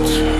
Gott.